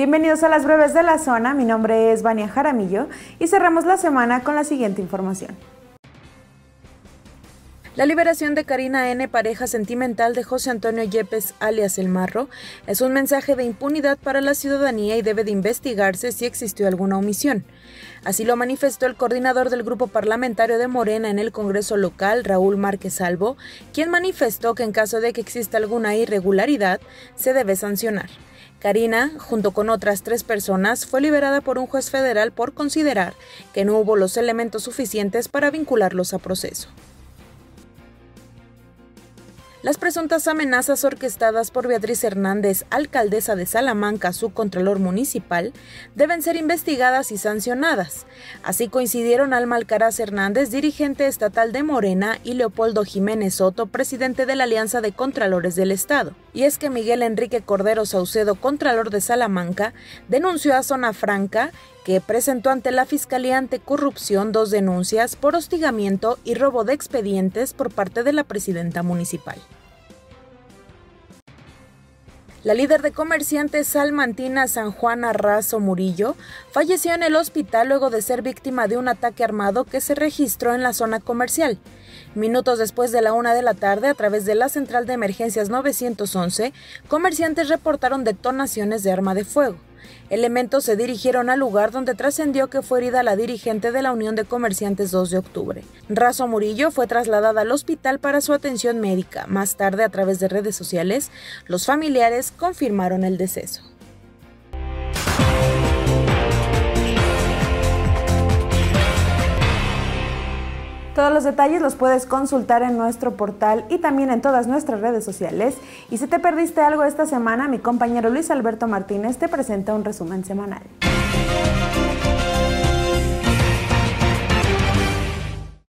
Bienvenidos a las breves de la zona, mi nombre es Vania Jaramillo y cerramos la semana con la siguiente información. La liberación de Karina N., pareja sentimental de José Antonio Yepes, alias El Marro, es un mensaje de impunidad para la ciudadanía y debe de investigarse si existió alguna omisión. Así lo manifestó el coordinador del grupo parlamentario de Morena en el Congreso local, Raúl Márquez Salvo, quien manifestó que en caso de que exista alguna irregularidad, se debe sancionar. Karina, junto con otras tres personas, fue liberada por un juez federal por considerar que no hubo los elementos suficientes para vincularlos a proceso. Las presuntas amenazas orquestadas por Beatriz Hernández, alcaldesa de Salamanca, su contralor municipal, deben ser investigadas y sancionadas. Así coincidieron Alma Alcaraz Hernández, dirigente estatal de Morena, y Leopoldo Jiménez Soto, presidente de la Alianza de Contralores del Estado. Y es que Miguel Enrique Cordero Saucedo, contralor de Salamanca, denunció a Zona Franca presentó ante la Fiscalía Anticorrupción dos denuncias por hostigamiento y robo de expedientes por parte de la presidenta municipal. La líder de comerciantes salmantina San Juan Arrazo Murillo falleció en el hospital luego de ser víctima de un ataque armado que se registró en la zona comercial. Minutos después de la una de la tarde, a través de la central de emergencias 911, comerciantes reportaron detonaciones de arma de fuego. Elementos se dirigieron al lugar donde trascendió que fue herida la dirigente de la Unión de Comerciantes 2 de octubre. Razo Murillo fue trasladada al hospital para su atención médica. Más tarde, a través de redes sociales, los familiares confirmaron el deceso. Todos los detalles los puedes consultar en nuestro portal y también en todas nuestras redes sociales. Y si te perdiste algo esta semana, mi compañero Luis Alberto Martínez te presenta un resumen semanal.